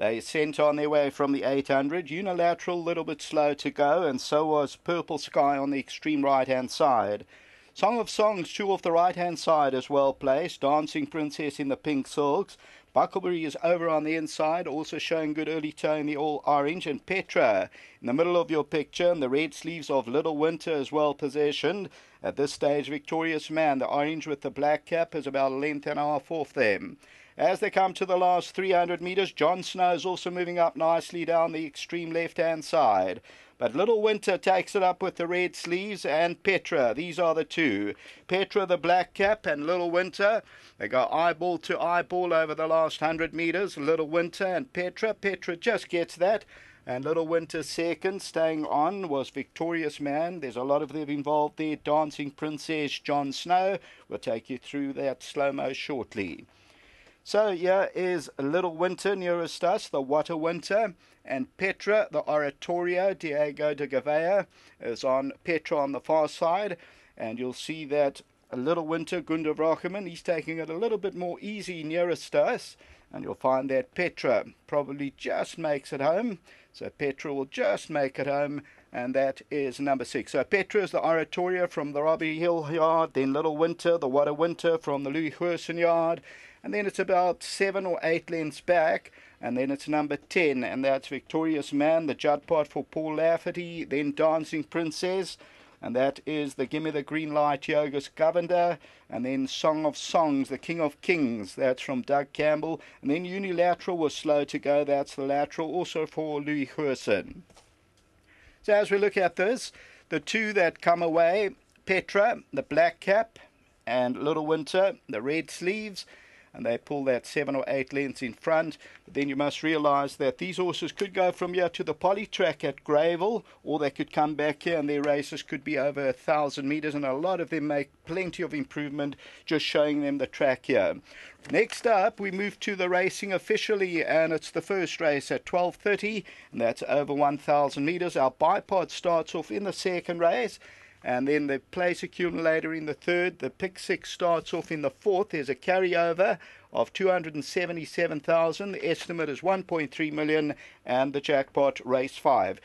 They sent on their way from the 800. Unilateral, a little bit slow to go, and so was Purple Sky on the extreme right hand side. Song of Songs, two off the right hand side as well placed. Dancing Princess in the pink silks. Buckleberry is over on the inside, also showing good early toe in the all orange. And Petra in the middle of your picture, and the red sleeves of Little Winter as well positioned. At this stage, Victorious Man, the orange with the black cap, is about a length and a half off them. As they come to the last 300 metres, John Snow is also moving up nicely down the extreme left hand side. But Little Winter takes it up with the red sleeves and Petra. These are the two. Petra, the black cap, and Little Winter. They go eyeball to eyeball over the last 100 metres. Little Winter and Petra. Petra just gets that. And Little Winter second, staying on, was Victorious Man. There's a lot of them involved there. Dancing Princess, John Snow. We'll take you through that slow mo shortly. So here is Little Winter nearest us, the Water Winter, and Petra, the Oratorio, Diego de Gouveia, is on Petra on the far side, and you'll see that Little Winter, Gunda Brockman, he's taking it a little bit more easy nearest us, and you'll find that Petra probably just makes it home. So Petra will just make it home, and that is number six. So Petra is the Oratorio from the Robbie Hill yard, then Little Winter, the Water Winter from the Louis Huerson yard, and then it's about seven or eight lengths back, and then it's number 10, and that's Victorious Man, the Judpot for Paul Lafferty, then Dancing Princess, and that is the Gimme the Green Light Yogus Governor, and then Song of Songs, the King of Kings, that's from Doug Campbell, and then Unilateral was slow to go, that's the lateral, also for Louis Huerson. As we look at this, the two that come away, Petra, the black cap, and Little Winter, the red sleeves, and they pull that seven or eight lengths in front. But then you must realize that these horses could go from here to the poly track at Greyville, or they could come back here and their races could be over a thousand meters, and a lot of them make plenty of improvement just showing them the track here. Next up, we move to the racing officially, and it's the first race at 12:30, and that's over 1,000 meters. Our bipot starts off in the second race and then the place accumulator in the third. The pick six starts off in the fourth. There's a carryover of 277,000. The estimate is 1.3 million, and the jackpot race five.